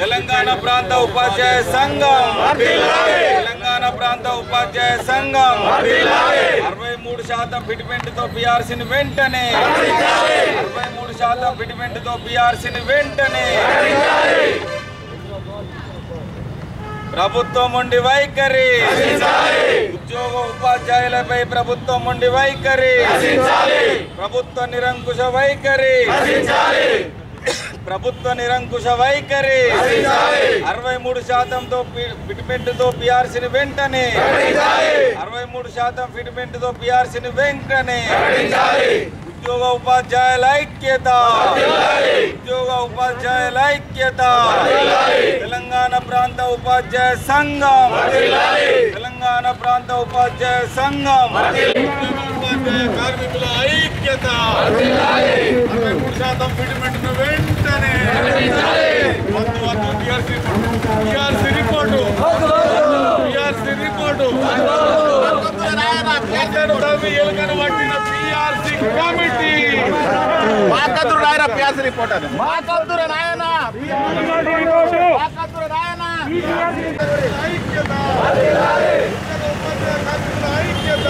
తెలంగాణ ప్రాంత ఉపాధ్యాయ సంఘం. తెలంగాణ ప్రాంత ఉపాధ్యాయ సంఘం. అరవై మూడు శాతం ఫిట్మెంట్తో పిఆర్సీని వెంటనే. అరవై మూడు శాతం ఫిట్మెంట్తో పిఆర్సీని వెంటనే ప్రభుత్వం ఉండి వైఖరి. ఉద్యోగ ఉపాధ్యాయులపై ప్రభుత్వం ఉండి వైఖరి. ప్రభుత్వ నిరంకుశ వైఖరి. ప్రభుత్వ నిరంకుశ వైఖరి. అరవై మూడు శాతంతో ఫిట్మెంట్తో పిఆర్సీని వెంటనే. అరవై మూడు శాతం ఫిట్మెంట్తో పిఆర్సీని వెంటనే. ఉద్యోగ ఉపాధ్యాయుల ఐక్యత ఉద్యోగ ఉపాధ్యాయుల ఐక్యత తెలంగాణ ప్రాంత ఉపాధ్యాయ సంఘం. తెలంగాణ ప్రాంత ఉపాధ్యాయ సంఘం. ఉపాధ్యాయ కార్మికుల ఐక్యత అరవై మూడు శాతం ఫిట్మెంట్ వెంటనే వద్దు వద్దు TRC TRC report TRC report ఎక్కడ తవ్వి ఎలుకను పట్టిన పిఆర్సీ కమిటీ మాకద్దురు నాయన పియాసి రిపోర్టర్ మాకద్దురు నాయన మాకద్దురు నాయన ఐక్యత ఉద్యోగ ఉపాధ్యాయ కార్మికుల ఐక్యత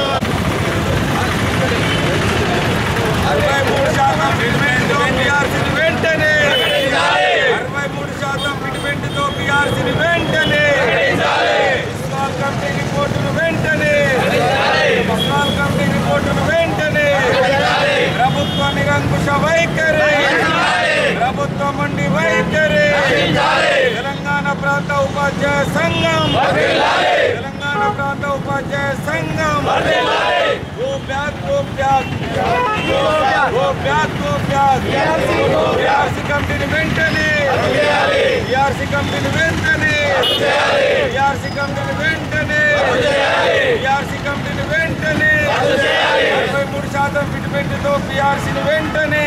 అరవై మూడు శాతం ఫిట్మెంట్ పిఆర్సీని వెంటనే అరవై మూడు శాతం ఫిట్మెంట్తో పిఆర్సీని వెంటనే ఇస్మాల్ కమిటీ రిపోర్టును వెంటనే ఇస్మాల్ కమిటీ రిపోర్టును వెంటనే ప్రభుత్వ నిరంకుశ వైఖరి ప్రభుత్వం ఉండి వైఖరి తెలంగాణ ప్రాంత ఉపాధ్యాయ సంఘం తెలంగాణ ప్రాంత ఉపాధ్యాయ సంఘం go back go back go back go back PRC కమిటీని వెంటనే పిఆర్సీ కమిటీని వెంటనే పిఆర్సీ కమిటీని వెంటనే పిఆర్సీ కమిటీని వెంటనే అరవై మూడు శాతం ఫిట్మెంట్తో పిఆర్సీని వెంటనే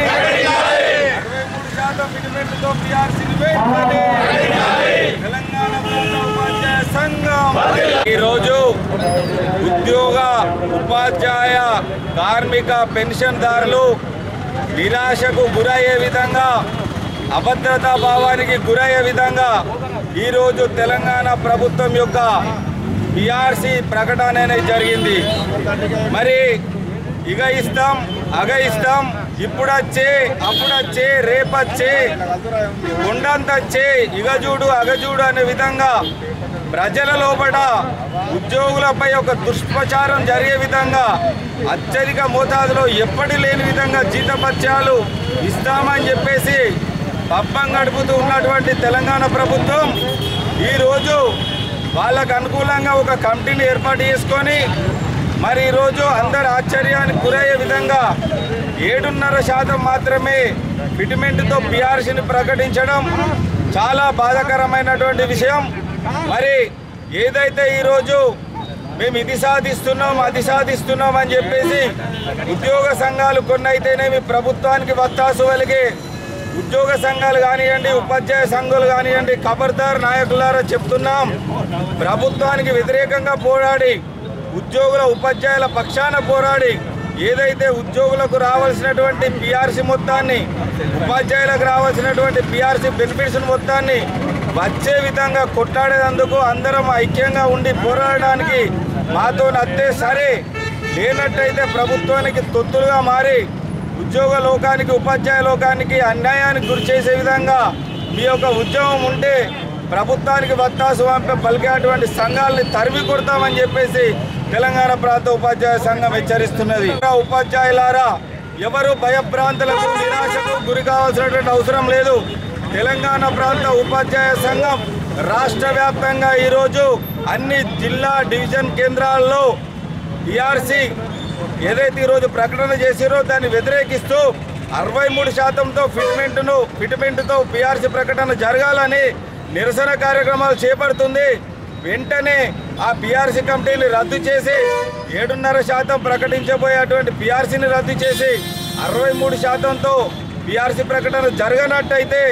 అరవై మూడు తెలంగాణ ఉపాధ్యాయ సంఘం. ఈరోజు ఉద్యోగ ఉపాధ్యాయ కార్మిక పెన్షన్దారులు నిరాశకు గురయ్యే విధంగా అభద్రతా భావానికి గురయ్యే విధంగా ఈరోజు తెలంగాణ ప్రభుత్వం యొక్క పిఆర్సి ప్రకటన అనేది జరిగింది. మరి ఇగ ఇస్తాం అగ ఇస్తాం ఇప్పుడొచ్చే అప్పుడొచ్చే రేపచ్చే ఉండంతచ్చే ఇగజూడు అగజూడు అనే విధంగా ప్రజల లోపల ఉద్యోగులపై ఒక దుష్ప్రచారం జరిగే విధంగా అత్యధిక మోతాదులో ఎప్పటి లేని విధంగా జీతపత్యాలు ఇస్తామని చెప్పేసి పబ్బం గడుపుతూ ఉన్నటువంటి తెలంగాణ ప్రభుత్వం ఈరోజు వాళ్ళకు అనుకూలంగా ఒక కమిటీని ఏర్పాటు చేసుకొని మరి ఈరోజు అందరు ఆశ్చర్యానికి గురయ్యే విధంగా ఏడున్నర శాతం మాత్రమే ఫిటిమెంట్తో పిఆర్సీని ప్రకటించడం చాలా బాధాకరమైనటువంటి విషయం. మరి ఏదైతే ఈరోజు మేము ఇది సాధిస్తున్నాం అది సాధిస్తున్నాం అని చెప్పేసి ఉద్యోగ సంఘాలు కొన్ని అయితేనేమి ప్రభుత్వానికి వత్తాసు వెలిగే ఉద్యోగ సంఘాలు కానివ్వండి ఉపాధ్యాయ సంఘాలు కానివ్వండి ఖబర్దార్ నాయకులారా చెప్తున్నాం. ప్రభుత్వానికి వ్యతిరేకంగా పోరాడి ఉద్యోగుల ఉపాధ్యాయుల పక్షాన పోరాడి ఏదైతే ఉద్యోగులకు రావాల్సినటువంటి పిఆర్సీ మొత్తాన్ని ఉపాధ్యాయులకు రావాల్సినటువంటి పిఆర్సీ బెనిఫిట్స్ మొత్తాన్ని వచ్చే విధంగా కొట్లాడేందుకు అందరం ఐక్యంగా ఉండి పోరాడడానికి మాతో అత్తే సరే లేనట్టయితే ప్రభుత్వానికి తొత్తులుగా మారి ఉద్యోగ లోకానికి ఉపాధ్యాయ లోకానికి అన్యాయానికి గురి చేసే విధంగా మీ యొక్క ఉద్యమం ఉంటే ప్రభుత్వానికి వత్తాసు పంపే పలికేటువంటి సంఘాలని తరిమి కొడతామని చెప్పేసి తెలంగాణ ప్రాంత ఉపాధ్యాయ సంఘం హెచ్చరిస్తున్నది. ఉపాధ్యాయులారా ఎవరు భయభ్రాంతులకు నిరాశకు గురి కావాల్సినటువంటి అవసరం లేదు. తెలంగాణ ప్రాంత ఉపాధ్యాయ సంఘం రాష్ట్ర వ్యాప్తంగా ఈరోజు అన్ని జిల్లా డివిజన్ కేంద్రాల్లో టిఆర్సీ ఏదైతే ఈరోజు ప్రకటన చేసిరో దాన్ని వ్యతిరేకిస్తూ అరవై మూడు శాతంతో ఫిట్మెంట్ను ఫిట్మెంట్తో పిఆర్సీ ప్రకటన జరగాలని నిరసన కార్యక్రమాలు చేపడుతుంది. వెంటనే ఆ పిఆర్సీ కమిటీని రద్దు చేసి ఏడున్నర శాతం ప్రకటించబోయేటువంటి పిఆర్సీని రద్దు చేసి అరవై మూడు శాతంతో పిఆర్సీ ప్రకటన జరగనట్టయితే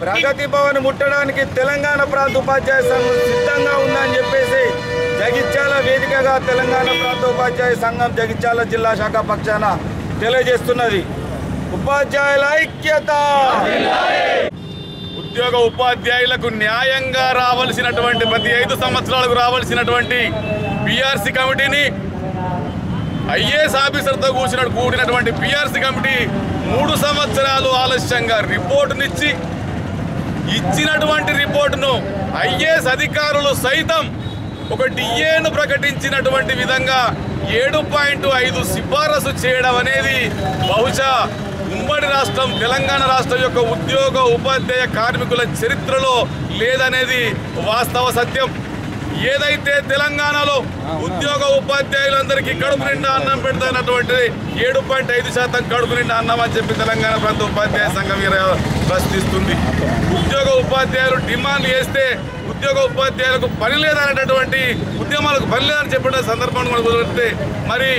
ప్రగతి భవన్ ముట్టడానికి తెలంగాణ ప్రాంత ఉపాధ్యాయ సంఘం సిద్ధంగా ఉందని చెప్పేసి వేదికగా తెలంగాణ ప్రాంత ఉపాధ్యాయ సంఘం జగిత్యాల జిల్లా శాఖ పక్షాన తెలియజేస్తున్నది. ఉపాధ్యాయుల ఐక్యత! ఉద్యోగ ఉపాధ్యాయులకు న్యాయంగా రావాల్సినటువంటి ప్రతి ఐదు సంవత్సరాలకు రావాల్సినటువంటి పిఆర్సి కమిటీని ఐఏఎస్ ఆఫీసర్తో కూర్చున్న కూడినటువంటి పిఆర్సి కమిటీ మూడు సంవత్సరాలు ఆలస్యంగా రిపోర్టునిచ్చి ఇచ్చినటువంటి రిపోర్టును ఐఏఎస్ అధికారులు సైతం ఒక డిఏను ప్రకటించినటువంటి విధంగా ఏడు పాయింట్ ఐదు సిఫారసు చేయడం అనేది బహుశా ఉమ్మడి రాష్ట్రం తెలంగాణ రాష్ట్రం యొక్క ఉద్యోగ ఉపాధ్యాయ కార్మికుల చరిత్రలో లేదనేది వాస్తవ సత్యం. ఏదైతే తెలంగాణలో ఉద్యోగ ఉపాధ్యాయులందరికీ కడుపు నిండా అన్నం పెడతానటువంటి ఏడు పాయింట్ ఐదు శాతం కడుపు నిండా అన్నం అని చెప్పి తెలంగాణ ప్రాంత ఉపాధ్యాయ సంఘం ప్రశ్నిస్తుంది. ఉద్యోగ ఉపాధ్యాయులు డిమాండ్లు చేస్తే ఉద్యోగ ఉపాధ్యాయులకు పని లేదనేటటువంటి ఉద్యమాలకు పని లేదని చెప్పిన సందర్భం కూడా కుదిరితే మరి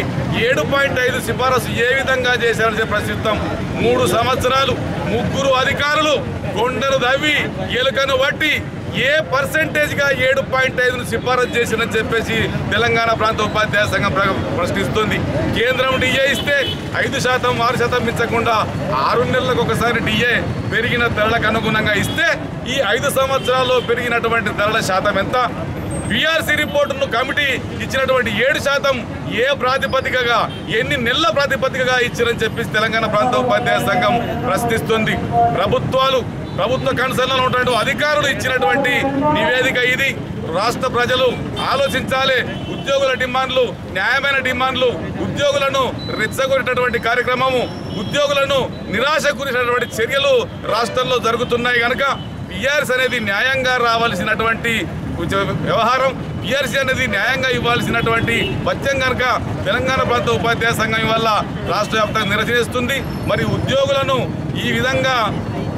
ఏడు పాయింట్ ఐదు సిఫారసు ఏ విధంగా చేశారని చెప్పి ప్రశ్నిస్తాం. మూడు సంవత్సరాలు ముగ్గురు అధికారులు కొండలు దవ్వి ఎలుకను బట్టి ఏ పర్సెంటేజ్గా ఏడు పాయింట్ ఐదును సిఫారసు చేసిందని చెప్పేసి తెలంగాణ ప్రాంత ఉపాధ్యాయ సంఘం ప్ర- ప్రశ్నిస్తుంది. కేంద్రం డిఏ ఇస్తే ఐదు శాతం ఆరు శాతం మించకుండా ఆరు నెలలకు ఒకసారి డిఏ పెరిగిన ధరలకు అనుగుణంగా ఇస్తే ఈ ఐదు సంవత్సరాల్లో పెరిగినటువంటి ధరల శాతం ఎంత? బీఆర్సీ రిపోర్టును కమిటీ ఇచ్చినటువంటి ఏడు శాతం ఏ ప్రాతిపదికగా ఎన్ని నెలల ప్రాతిపదికగా ఇచ్చారని చెప్పి తెలంగాణ ప్రాంత ఉపాధ్యాయ సంఘం ప్రశ్నిస్తుంది. ప్రభుత్వాలు ప్రభుత్వ కన్సర్న్లో ఉన్నటువంటి అధికారులు ఇచ్చినటువంటి నివేదిక ఇది. రాష్ట్ర ప్రజలు ఆలోచించాలి. ఉద్యోగుల డిమాండ్లు న్యాయమైన డిమాండ్లు ఉద్యోగులను రెచ్చగొట్టేటటువంటి కార్యక్రమము ఉద్యోగులను నిరాశ గురిసినటువంటి చర్యలు రాష్ట్రంలో జరుగుతున్నాయి కనుక పిఆర్ఎస్ అనేది న్యాయంగా రావాల్సినటువంటి కొంచెం వ్యవహారం పిఆర్సీ అనేది న్యాయంగా ఇవ్వాల్సినటువంటి పత్యం కనుక తెలంగాణ ప్రాంత ఉపాధ్యాయ సంఘం వల్ల రాష్ట్ర వ్యాప్తంగా నిరసనిస్తుంది మరి ఉద్యోగులను ఈ విధంగా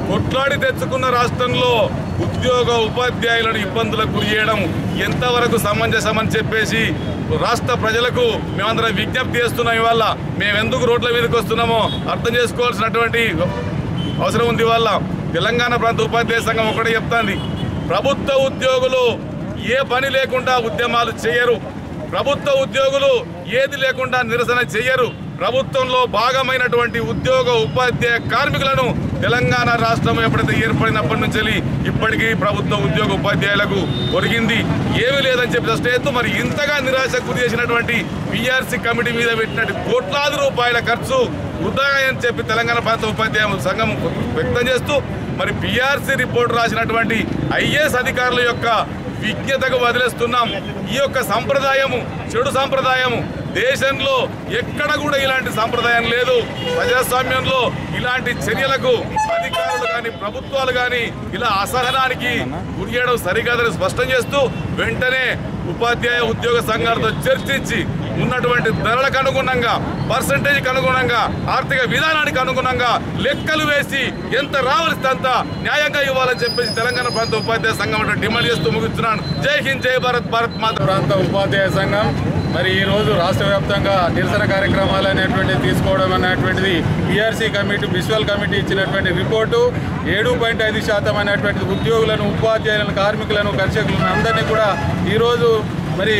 కొట్లాడి తెచ్చుకున్న రాష్ట్రంలో ఉద్యోగ ఉపాధ్యాయులను ఇబ్బందులకు గురి చేయడం ఎంతవరకు సమంజసమని చెప్పేసి రాష్ట్ర ప్రజలకు మేమందరం విజ్ఞప్తి చేస్తున్నాం. ఇవాళ మేమెందుకు రోడ్ల మీదకి వస్తున్నామో అర్థం చేసుకోవాల్సినటువంటి అవసరం ఉంది. ఇవాళ తెలంగాణ ప్రాంత ఉపాధ్యాయ సంఘం ఒకటే చెప్తాంది. ప్రభుత్వ ఉద్యోగులు ఏ పని లేకుండా ఉద్యమాలు చేయరు. ప్రభుత్వ ఉద్యోగులు ఏది లేకుండా నిరసన చేయరు. ప్రభుత్వంలో భాగమైనటువంటి ఉద్యోగ ఉపాధ్యాయ కార్మికులను తెలంగాణ రాష్ట్రం ఎప్పుడైతే ఏర్పడినప్పటి నుంచి వెళ్ళి ఇప్పటికీ ప్రభుత్వ ఉద్యోగ ఉపాధ్యాయులకు ఒరిగింది. ఏమీ లేదని చెప్పి స్టేట్ మరి ఇంతగా నిరాశ గురి చేసినటువంటి పిఆర్సీ కమిటీ మీద పెట్టినట్టు కోట్లాది రూపాయల ఖర్చు వృధా అని చెప్పి తెలంగాణ ప్రాంత ఉపాధ్యాయ సంఘం వ్యక్తం చేస్తూ మరి బీఆర్సీ రిపోర్ట్ రాసినటువంటి ఐఏఎస్ అధికారుల యొక్క విజ్ఞతకు వదిలేస్తున్నాం. ఈ యొక్క సంప్రదాయము చెడు సంప్రదాయము దేశంలో ఎక్కడ కూడా ఇలాంటి సంప్రదాయం లేదు. ప్రజాస్వామ్యంలో ఇలాంటి చర్యలకు అధికారులు కానీ ప్రభుత్వాలు కానీ ఇలా అసహనానికి గురి చేయడం సరికాదని స్పష్టం చేస్తూ వెంటనే ఉపాధ్యాయ ఉద్యోగ సంఘాలతో చర్చించి ఉన్నటువంటి ధరలకు అనుగుణంగా పర్సంటేజ్కి అనుగుణంగా ఆర్థిక విధానానికి అనుగుణంగా లెక్కలు వేసి ఎంత రావాల్సి అంత న్యాయంగా ఇవ్వాలని చెప్పేసి తెలంగాణ ప్రాంత ఉపాధ్యాయ సంఘం అంటే డిమాండ్ చేస్తూ ముగిస్తున్నాను. జై హింద్ జై భారత్ భారత్ మాత ప్రాంత ఉపాధ్యాయ సంఘం. మరి ఈరోజు రాష్ట్ర వ్యాప్తంగా నిరసన కార్యక్రమాలు అనేటువంటిది తీసుకోవడం అనేటువంటిది పిఆర్సీ కమిటీ విజువల్ కమిటీ ఇచ్చినటువంటి రిపోర్టు. ఏడు పాయింట్ ఐదు శాతం అనేటువంటి ఉద్యోగులను ఉపాధ్యాయులను కార్మికులను కర్షకులను అందరినీ కూడా ఈరోజు మరి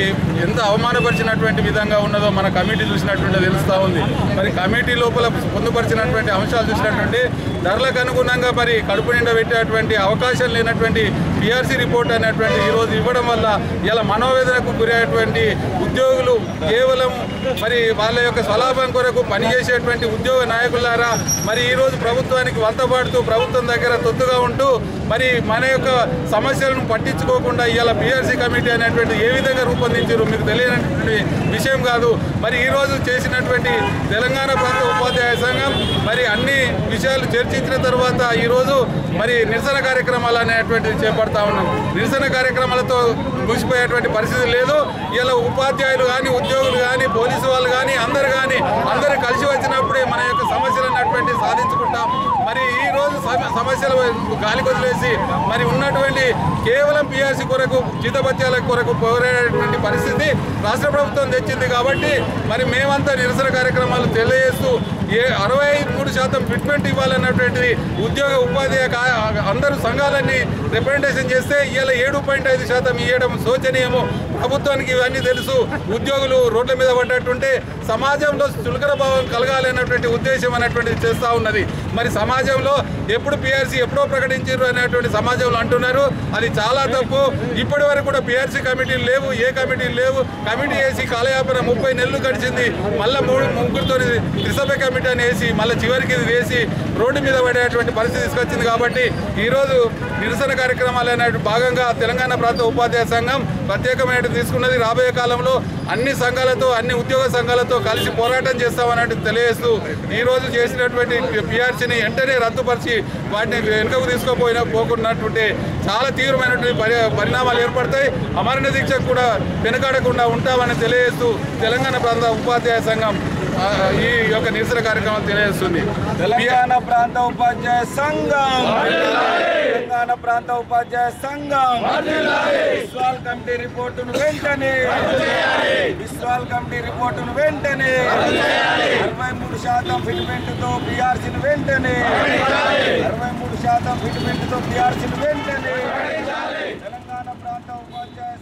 ఎంత అవమానపరిచినటువంటి విధంగా ఉన్నదో మన కమిటీ చూసినటువంటి తెలుస్తూ ఉంది. మరి కమిటీ లోపల పొందుపరిచినటువంటి అంశాలు చూసినటువంటి ధరలకు అనుగుణంగా మరి కడుపు నిండా పెట్టేటువంటి అవకాశం లేనటువంటి పిఆర్సీ రిపోర్ట్ అనేటువంటి ఈరోజు ఇవ్వడం వల్ల ఇలా మనోవేదనకు గురయ్యేటువంటి ఉద్యోగులు కేవలం మరి వాళ్ళ యొక్క స్వలాభం కొరకు పనిచేసేటువంటి ఉద్యోగ నాయకులారా మరి ఈరోజు ప్రభుత్వానికి వంతపాడుతూ ప్రభుత్వం దగ్గర తొత్తుగా ఉంటూ మరి మన యొక్క సమస్యలను పట్టించుకోకుండా ఇలా పిఆర్సీ కమిటీ అనేటువంటి ఏ విధంగా రూపొందించారు మీకు తెలియనటువంటి విషయం కాదు. మరి ఈరోజు చేసినటువంటి తెలంగాణ ప్రాంత ఉపాధ్యాయ సంఘం మరి అన్ని విషయాలు చర్చించిన తర్వాత ఈరోజు మరి నిరసన కార్యక్రమాలు అనేటువంటివి చేపడతా ఉన్నాం. నిరసన కార్యక్రమాలతో ముగిసిపోయేటువంటి పరిస్థితి లేదు. ఇలా ఉపాధ్యాయులు కానీ ఉద్యోగులు కానీ పోలీసు వాళ్ళు కానీ అందరు కానీ అందరూ కలిసి వచ్చినప్పుడే మన యొక్క సమస్యలు అన్నటువంటి సాధించుకుంటాం. మరి ఈ రోజు సమస్యలు గాలికొదిలేసి మరి ఉన్నటువంటి కేవలం పిఆర్సీ కొరకు జీతభత్యాల కొరకు పోరేటువంటి పరిస్థితి రాష్ట్ర ప్రభుత్వం తెచ్చింది కాబట్టి మరి మేమంతా నిరసన కార్యక్రమాలు తెలియజేస్తూ ఏ అరవై మూడు శాతం ఫిట్మెంట్ ఇవ్వాలన్నటువంటిది ఉద్యోగ ఉపాధి కా- అందరూ సంఘాలన్నీ రిప్రజెంటేషన్ చేస్తే ఇవాళ ఏడు పాయింట్ ఐదు శాతం ఇవ్వడం శోచనీయము. ప్రభుత్వానికి ఇవన్నీ తెలుసు. ఉద్యోగులు రోడ్ల మీద పడ్డట్టుంటే సమాజంలో చులకన భావం కలగాలి ఉద్దేశం అనేటువంటిది చేస్తూ ఉన్నది. మరి సమాజంలో ఎప్పుడు పిఆర్సీ ఎప్పుడో ప్రకటించారు అనేటువంటి సమాజంలో అంటున్నారు. అది చాలా తప్పు. ఇప్పటి వరకు కూడా పిఆర్సీ కమిటీలు లేవు ఏ కమిటీలు లేవు. కమిటీ వేసి కాలయాపన ముప్పై నెలలు గడిచింది. మళ్ళీ మూడు ముగ్గురితో త్రిసభ కమిటీ అని వేసి మళ్ళీ చివరికి ఇది వేసి రోడ్డు మీద పడేటువంటి పరిస్థితి తీసుకొచ్చింది కాబట్టి ఈరోజు నిరసన కార్యక్రమాలు అనేటువంటి భాగంగా తెలంగాణ ప్రాంత ఉపాధ్యాయ సంఘం ప్రత్యేకమైన తీసుకున్నది రాబోయే కాలంలో అన్ని సంఘాలతో అన్ని ఉద్యోగ సంఘాలతో కలిసి పోరాటం చేస్తామన్నట్టు తెలియజేస్తూ ఈరోజు చేసినటువంటి పిఆర్సీని వెంటనే రద్దుపరిచి వాటిని వెనుకకు తీసుకుపోయిన పోకున్నటువంటి చాలా తీవ్రమైనటువంటి పరి పరిణామాలు ఏర్పడతాయి. అమరణ దీక్ష కూడా వెనుకాడకుండా ఉంటామని తెలియజేస్తూ తెలంగాణ ప్రాంత ఉపాధ్యాయ సంఘం ఈ యొక్క నిరసన కార్యక్రమం తెలియజేస్తుంది. తెలంగాణ ప్రాంత ఉపాధ్యాయ సంఘం. తెలంగాణ ప్రాంత ఉపాధ్యాయ సంఘం. విశ్వాల్ కమిటీ రిపోర్టును వెంటనే. విశ్వాల్ కమిటీ రిపోర్టును వెంటనే. అరవై మూడు శాతం ఫిట్మెంట్తో పిఆర్సీని వెంటనే. అరవై మూడు శాతం ఫిట్మెంట్తో పిఆర్సీని వెంటనే. తెలంగాణ ప్రాంత ఉపాధ్యాయ